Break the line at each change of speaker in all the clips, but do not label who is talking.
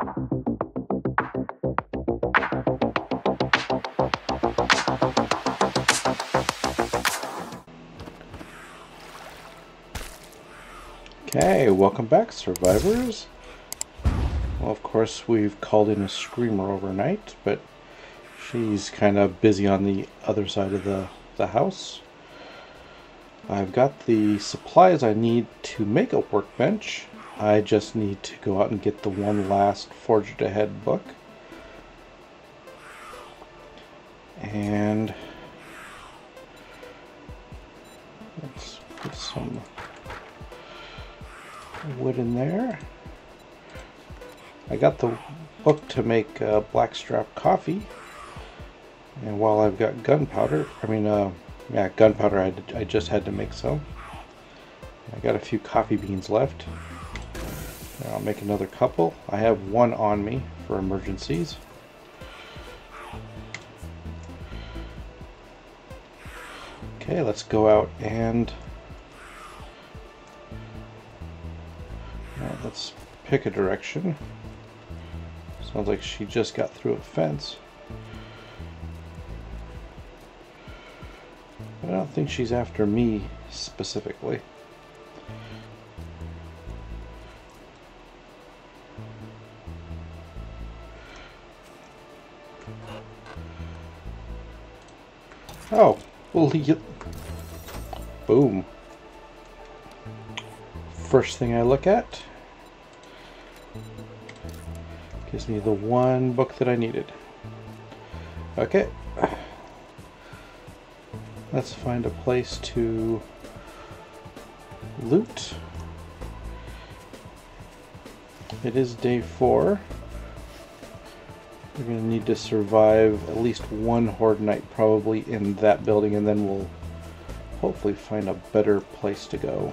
Okay, welcome back, survivors. Well, of course, we've called in a screamer overnight, but she's kind of busy on the other side of the, the house. I've got the supplies I need to make a workbench. I just need to go out and get the one last Forged Ahead book. And let's put some wood in there. I got the book to make uh, blackstrap coffee. And while I've got gunpowder, I mean, uh, yeah, gunpowder, I, I just had to make some. I got a few coffee beans left. I'll make another couple. I have one on me for emergencies. Okay, let's go out and uh, let's pick a direction. Sounds like she just got through a fence. I don't think she's after me specifically. You... Boom. First thing I look at gives me the one book that I needed. Okay. Let's find a place to loot. It is day four. We're going to need to survive at least one Horde night probably in that building and then we'll hopefully find a better place to go.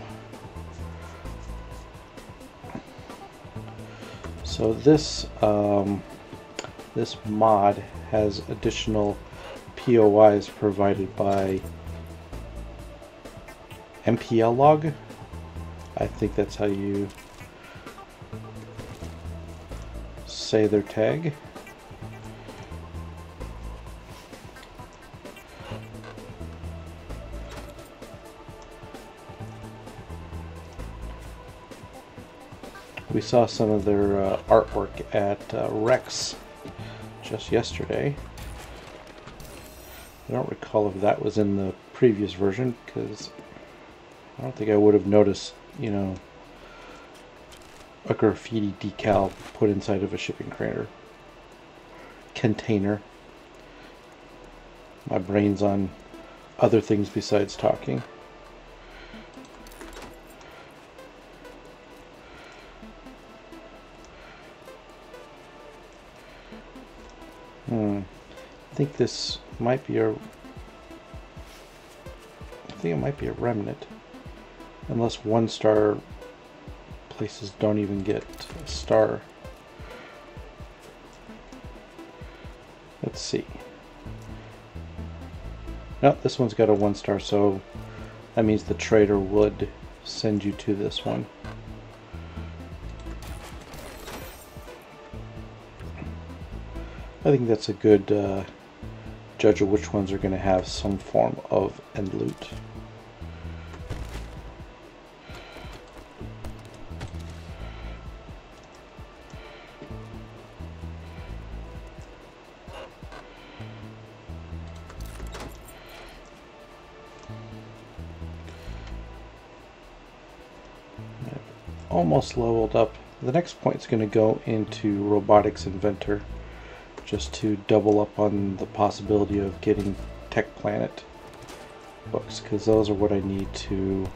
So this um, this mod has additional POIs provided by MPL log. I think that's how you say their tag. We saw some of their uh, artwork at uh, Rex just yesterday. I don't recall if that was in the previous version because I don't think I would have noticed, you know, a graffiti decal put inside of a shipping container. Container. My brain's on other things besides talking. I think this might be a... I think it might be a remnant. Unless one star places don't even get a star. Let's see. No, this one's got a one star, so that means the trader would send you to this one. I think that's a good uh, judge which ones are going to have some form of end loot. almost leveled up. The next point is going to go into Robotics Inventor just to double up on the possibility of getting Tech Planet books because those are what I need to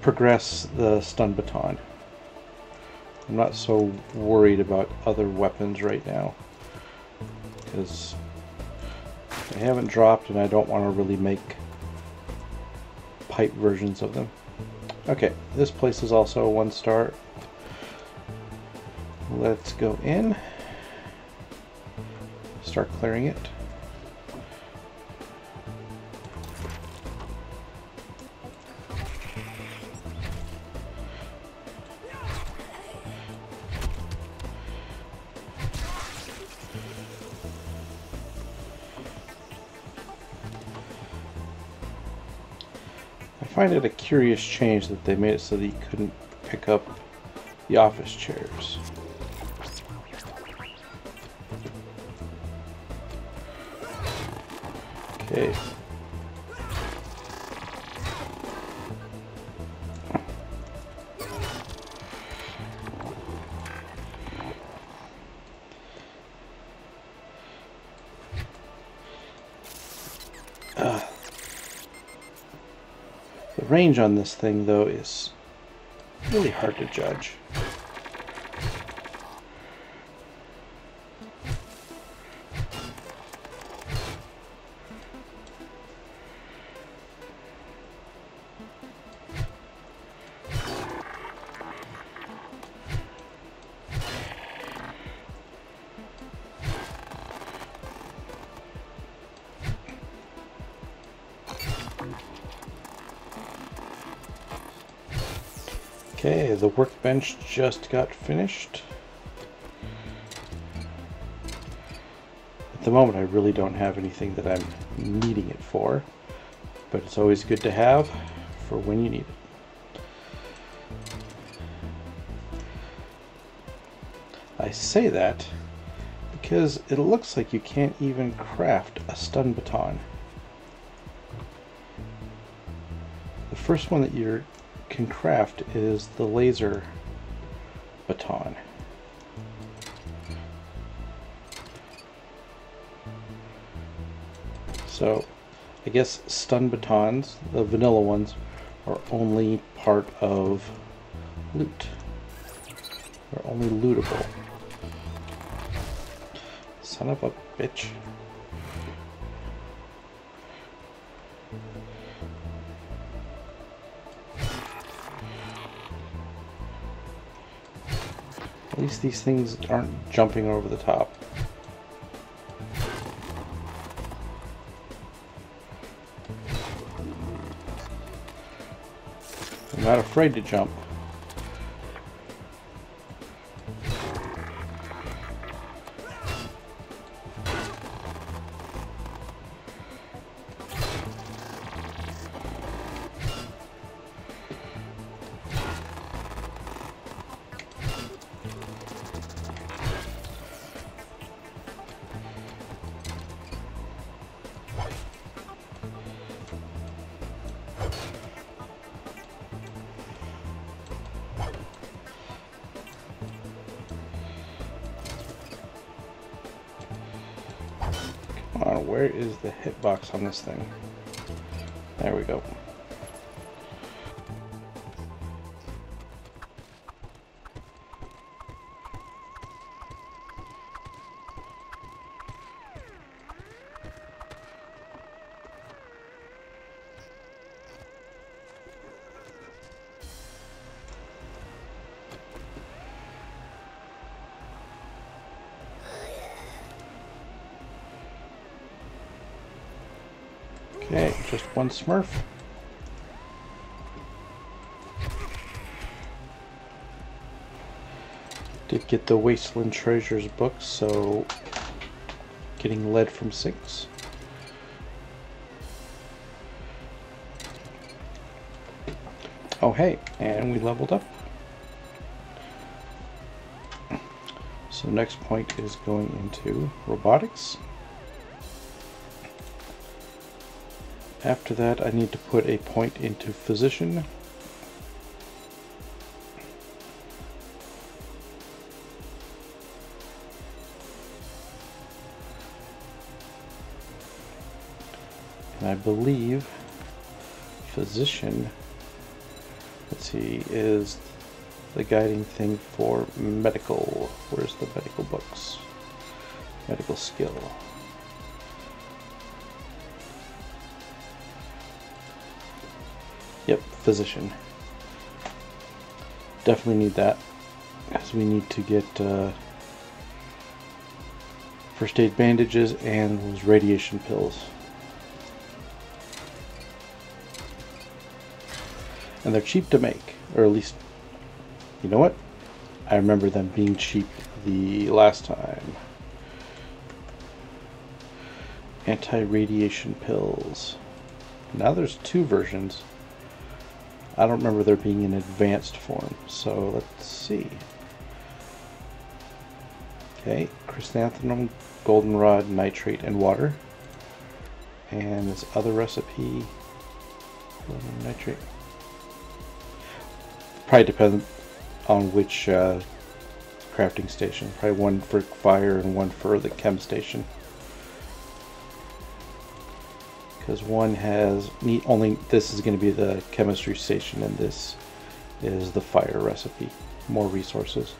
progress the stun baton. I'm not so worried about other weapons right now because they haven't dropped and I don't want to really make pipe versions of them. Okay, this place is also a one star. Let's go in start clearing it. I find it a curious change that they made it so that you couldn't pick up the office chairs. Uh, the range on this thing, though, is really hard to judge. Just got finished. At the moment I really don't have anything that I'm needing it for, but it's always good to have for when you need it. I say that because it looks like you can't even craft a stun baton. The first one that you're can craft is the laser baton. So I guess stun batons, the vanilla ones, are only part of loot. They're only lootable. Son of a bitch. Least these things aren't jumping over the top. I'm not afraid to jump. Where is the hitbox on this thing? One smurf. Did get the Wasteland Treasures book, so getting lead from sinks. Oh hey, and we leveled up. So next point is going into robotics. After that, I need to put a point into physician. And I believe physician, let's see, is the guiding thing for medical. Where's the medical books? Medical skill. Physician. Definitely need that. Because we need to get uh, first aid bandages and those radiation pills. And they're cheap to make. Or at least, you know what? I remember them being cheap the last time. Anti-radiation pills. Now there's two versions. I don't remember there being an advanced form, so let's see. Okay, chrysanthemum, goldenrod, nitrate, and water. And this other recipe, nitrate. Probably depends on which uh, crafting station. Probably one for fire and one for the chem station. Because one has only this is going to be the chemistry station and this is the fire recipe. More resources.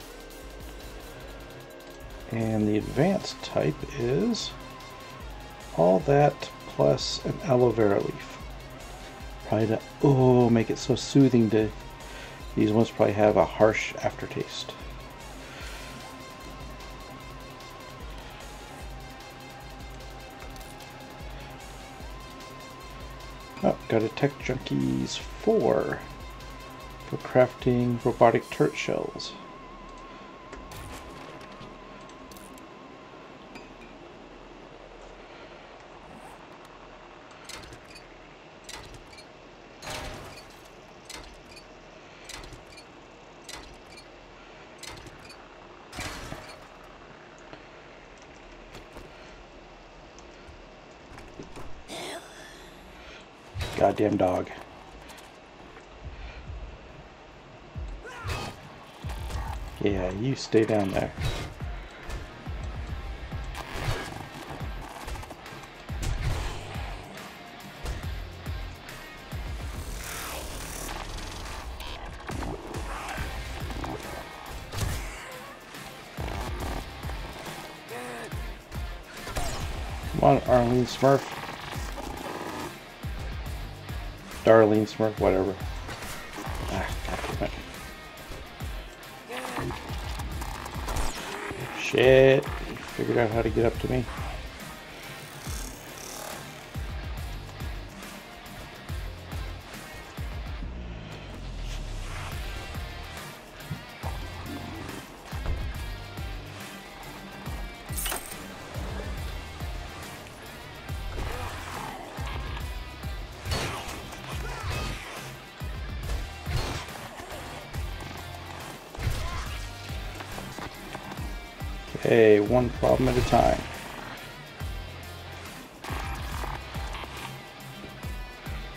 And the advanced type is all that plus an aloe vera leaf. Probably to, oh, make it so soothing to, these ones probably have a harsh aftertaste. Got a Tech Junkies 4 for crafting robotic turret shells. Goddamn dog. Yeah, you stay down there. Come on, Arlene Smurf. Darlene Smurf, whatever. Ah, Shit. Figured out how to get up to me. Okay, one problem at a time.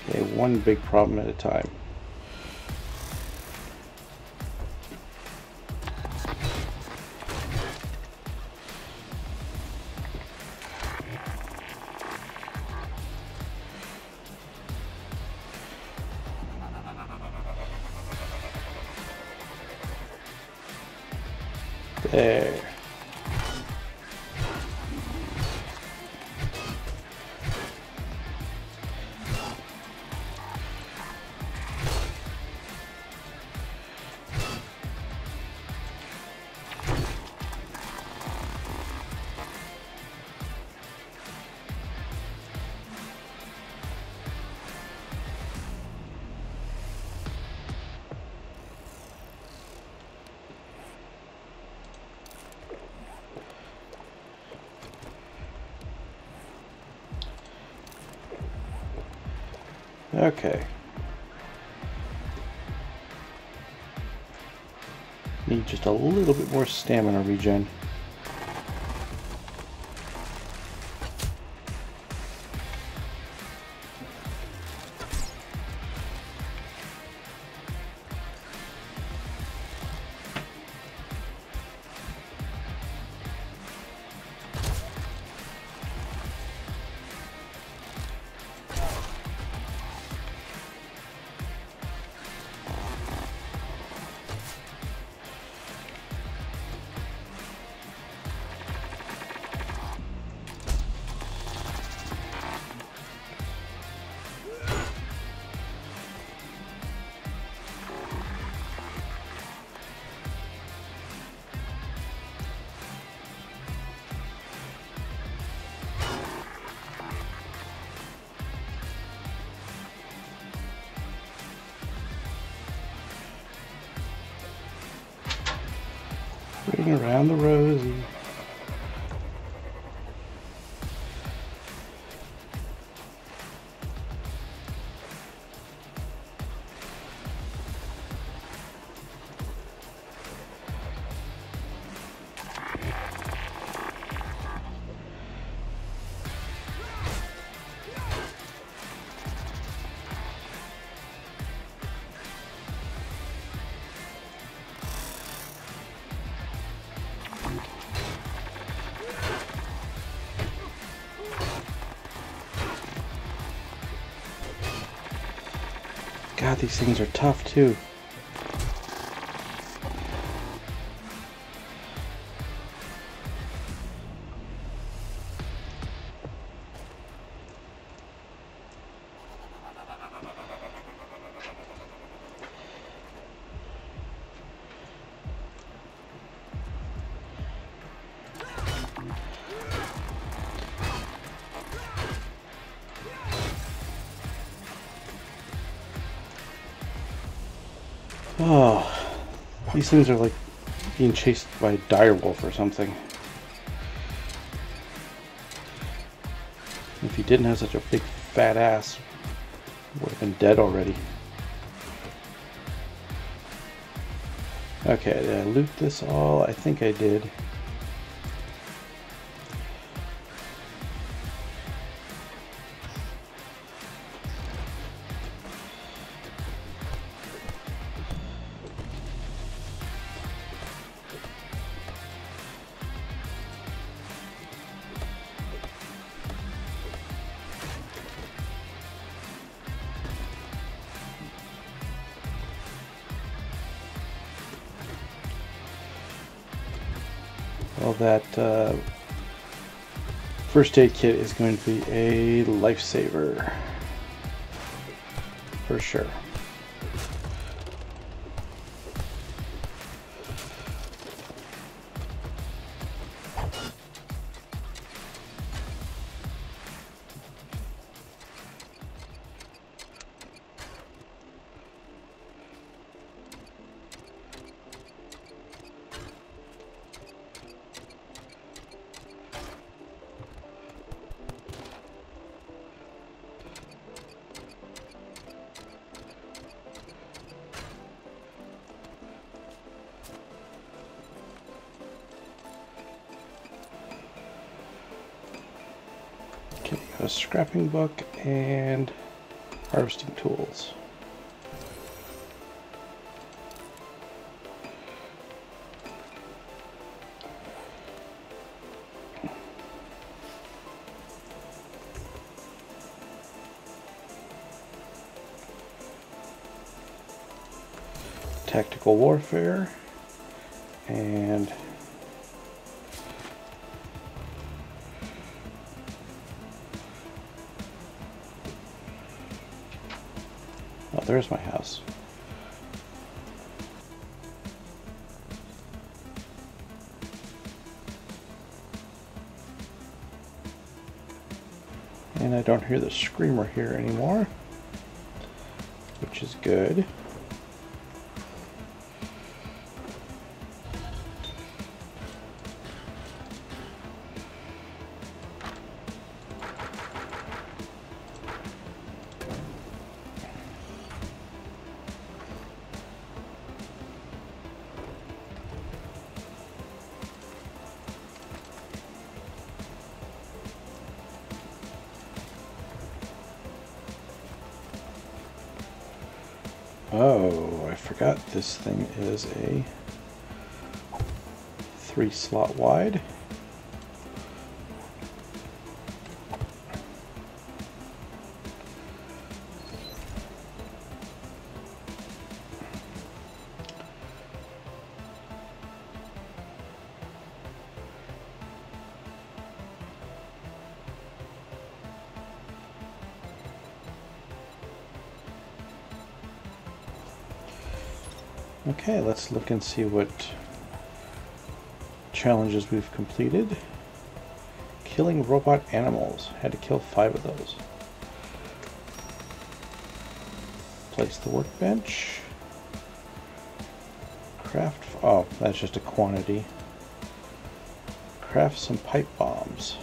Okay, one big problem at a time. Okay. Need just a little bit more stamina regen. Around the rosy. God, these things are tough too. These things are like being chased by a direwolf or something. If he didn't have such a big fat ass, would have been dead already. Okay, did I loot this all? I think I did. First aid kit is going to be a lifesaver. For sure. Okay, got a scrapping book and harvesting tools. Tactical warfare and there's my house. And I don't hear the screamer here anymore, which is good. Oh, I forgot this thing is a three slot wide. Look and see what challenges we've completed. Killing robot animals. Had to kill five of those. Place the workbench. Craft, oh, that's just a quantity. Craft some pipe bombs.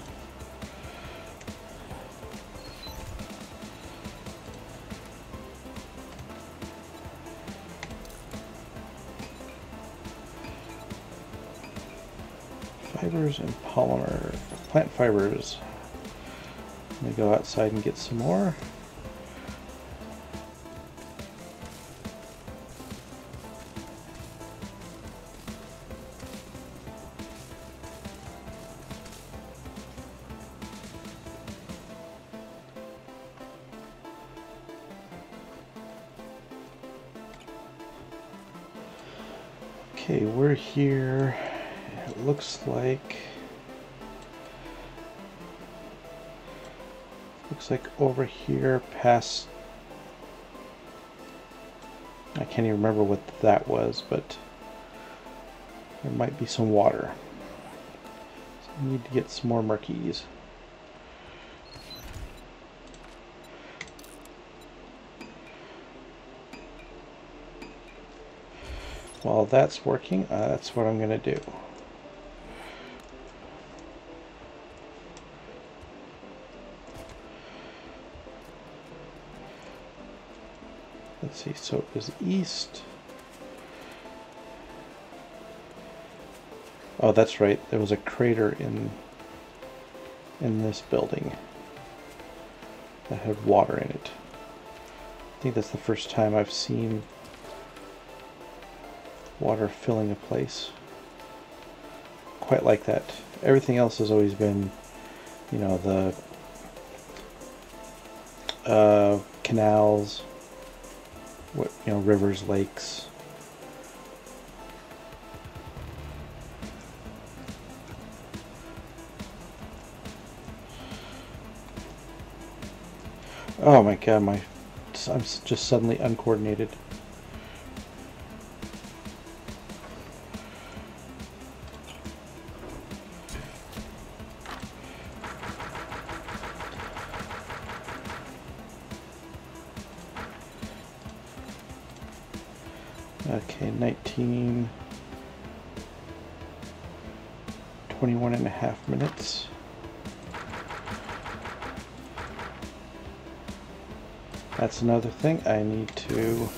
fibers and polymer plant fibers. Let me go outside and get some more. Okay, we're here. Looks like looks like over here past I can't even remember what that was, but there might be some water. So I need to get some more marquees. While that's working, uh, that's what I'm going to do. Let's see, so it was east. Oh, that's right. There was a crater in in this building that had water in it. I think that's the first time I've seen water filling a place quite like that. Everything else has always been, you know, the uh, canals, what you know, rivers, lakes. Oh my god, my I'm just suddenly uncoordinated. Another thing I need to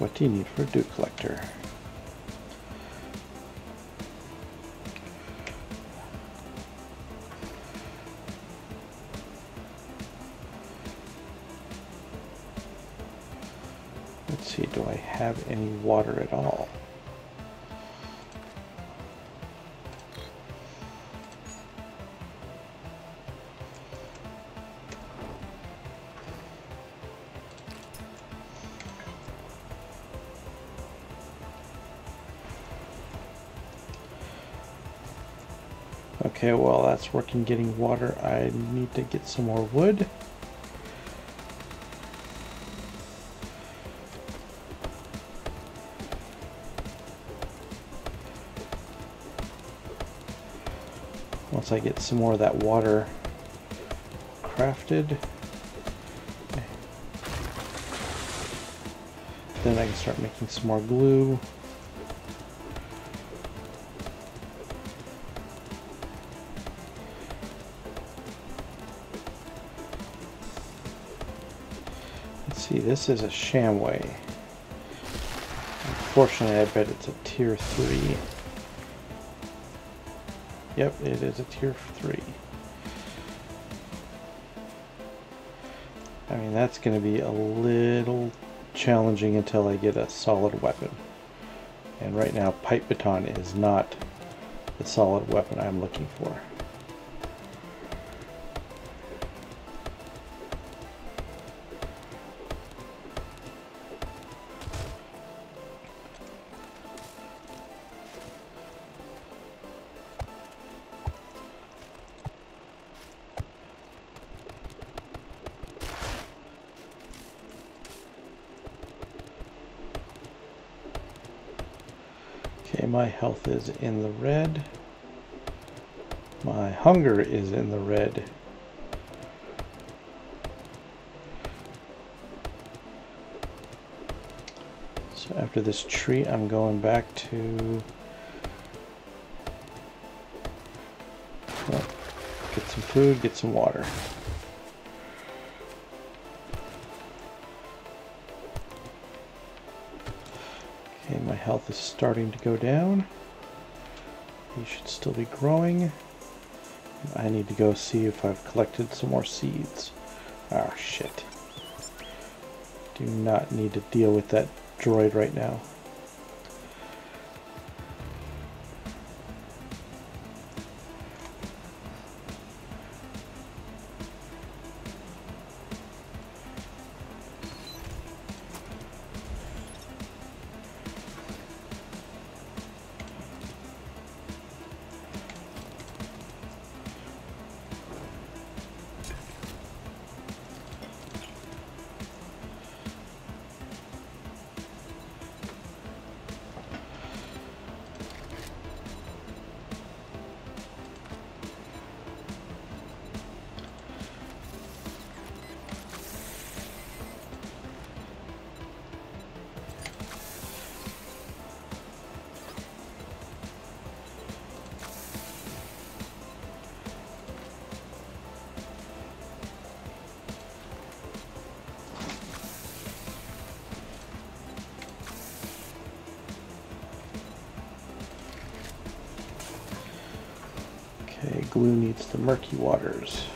What do you need for a dew collector? Have any water at all? Okay, well that's working getting water. I need to get some more wood. I get some more of that water crafted, then I can start making some more glue. Let's see, this is a Shamway. Unfortunately, I bet it's a tier 3. Yep, it is a tier 3. I mean, that's going to be a little challenging until I get a solid weapon. And right now, pipe baton is not the solid weapon I'm looking for. My health is in the red. My hunger is in the red. So after this tree, I'm going back to get some food, get some water. Health is starting to go down. He should still be growing. I need to go see if I've collected some more seeds. Ah, oh, shit. Do not need to deal with that droid right now. Okay, glue needs the murky waters.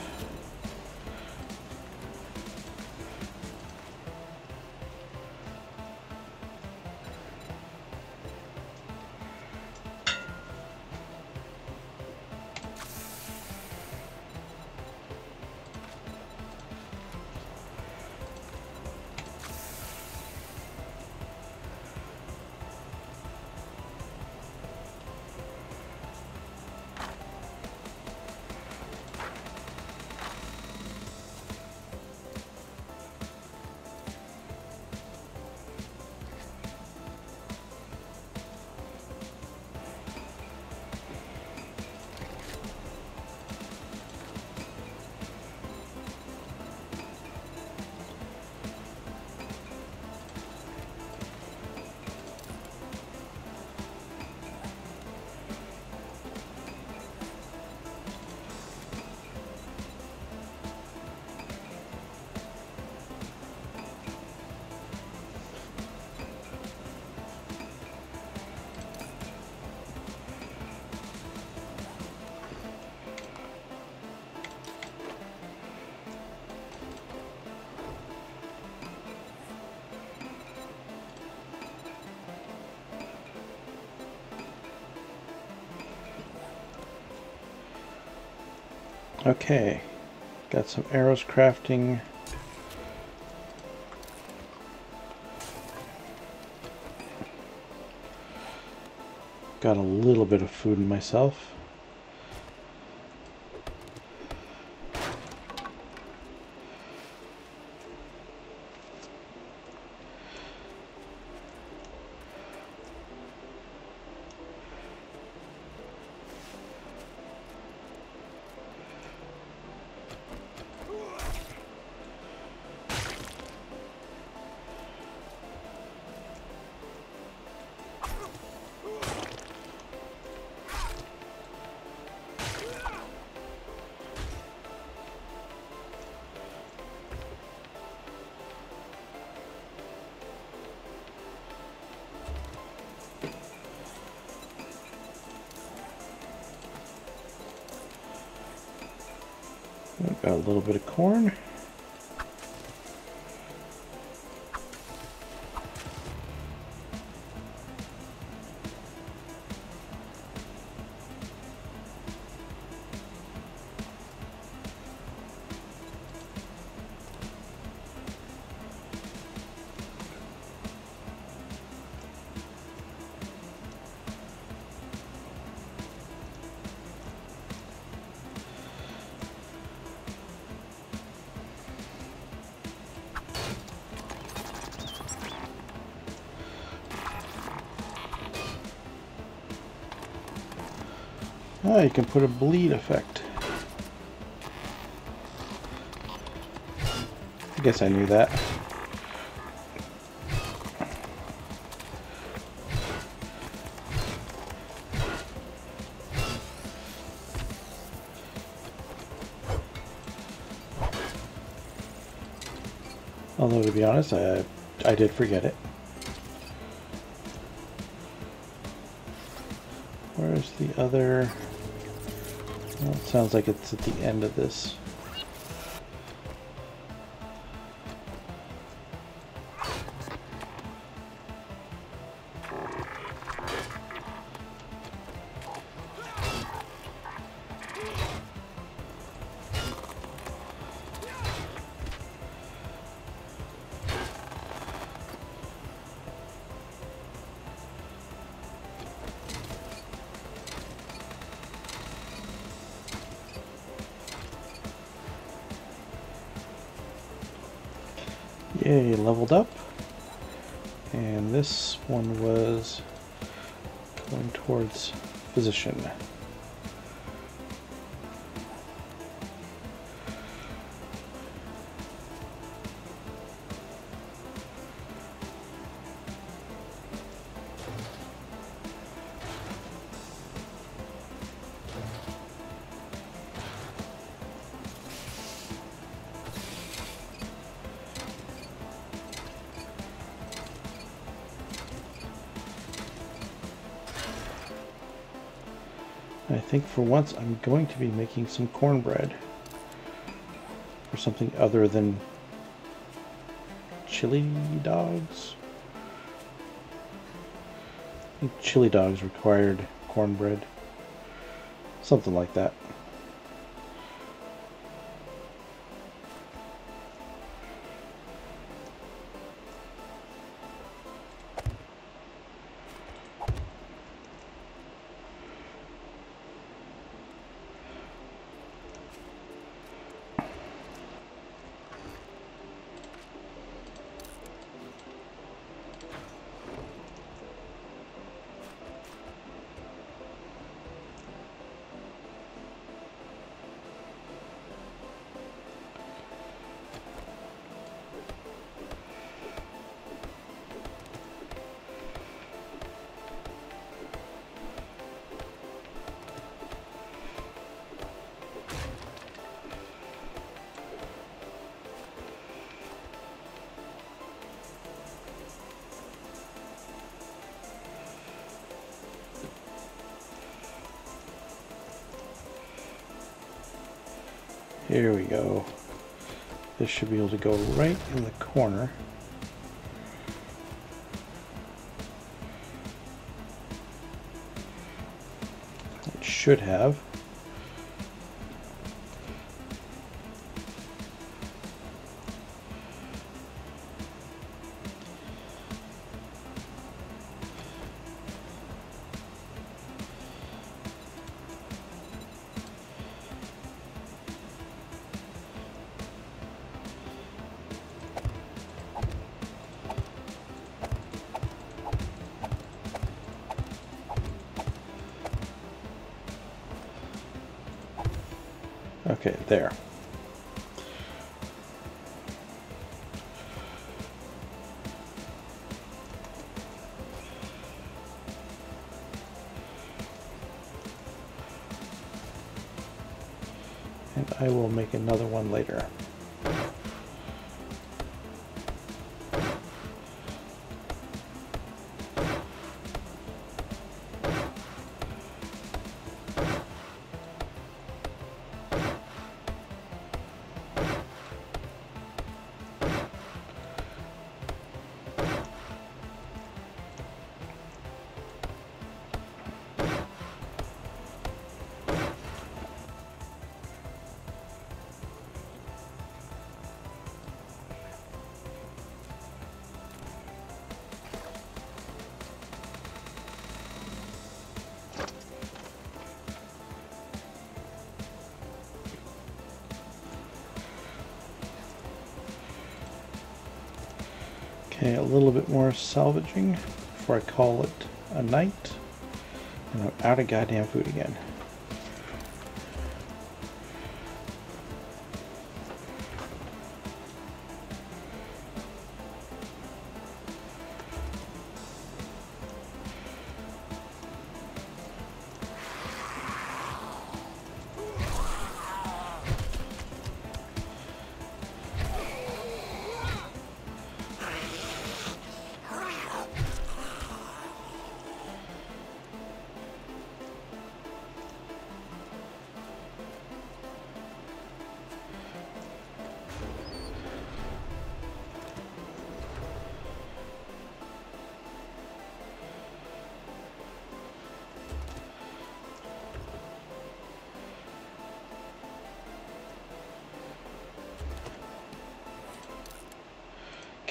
Okay, got some arrows crafting. Got a little bit of food in myself. Got a little bit of corn. You can put a bleed effect. I guess I knew that. Although to be honest, I I did forget it. Where's the other? Well, it sounds like it's at the end of this. For once I'm going to be making some cornbread. Or something other than chili dogs. Chili dogs required cornbread. Something like that. This should be able to go right in the corner. It should have. A little bit more salvaging before I call it a night. And I'm out of goddamn food again.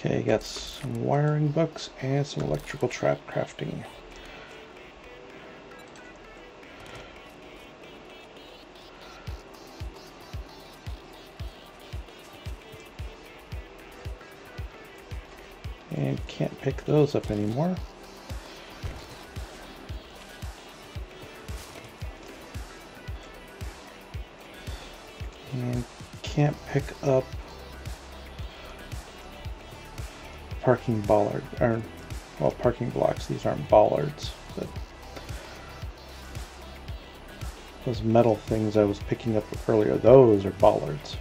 Okay, got some wiring books and some electrical trap crafting. And can't pick those up anymore. And can't pick up parking bollard or well parking blocks these aren't bollards but those metal things I was picking up earlier those are bollards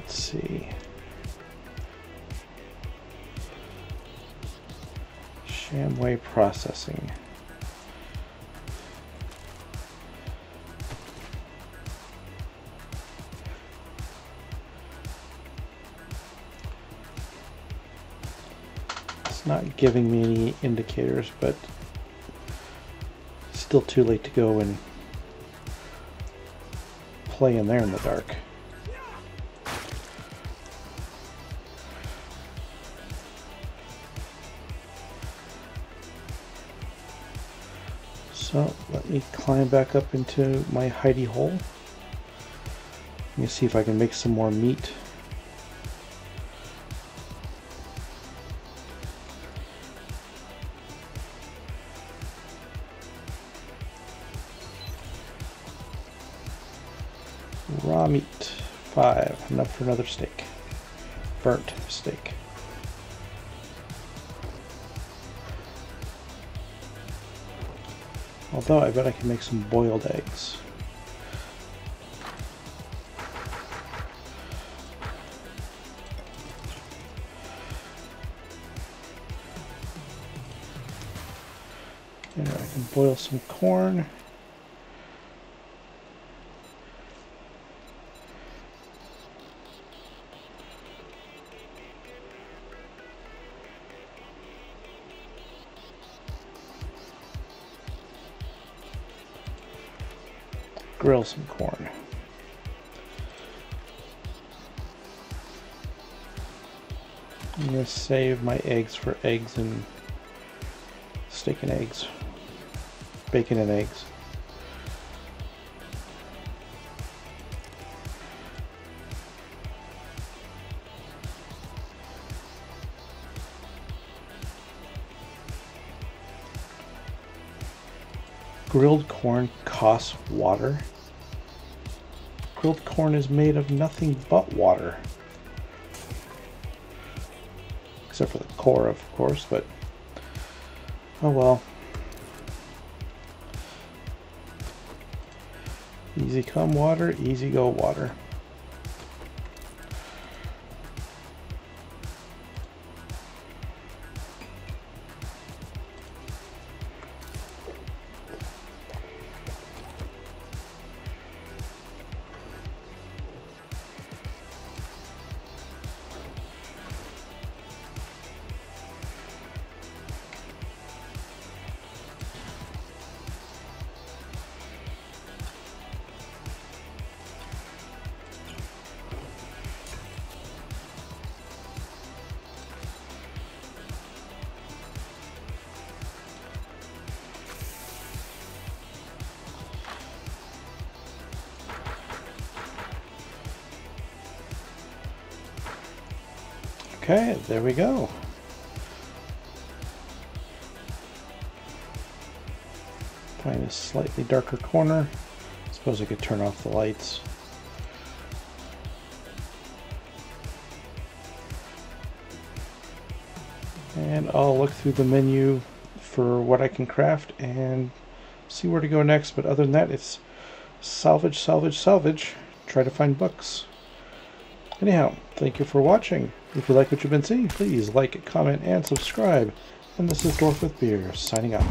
let's see Shamway Processing. Not giving me any indicators, but still too late to go and play in there in the dark. So let me climb back up into my hidey hole. Let me see if I can make some more meat. Five, enough for another steak. Burnt steak. Although I bet I can make some boiled eggs. I can boil some corn. Grill some corn. I'm going to save my eggs for eggs and steak and eggs. Bacon and eggs. Grilled corn costs water. Grilled corn is made of nothing but water. Except for the core, of course, but oh well. Easy come water, easy go water. Okay, there we go. Find a slightly darker corner. Suppose I could turn off the lights. And I'll look through the menu for what I can craft and see where to go next. But other than that, it's salvage, salvage, salvage. Try to find books. Anyhow, thank you for watching. If you like what you've been seeing, please like, comment, and subscribe. And this is Dwarf with Beer, signing out.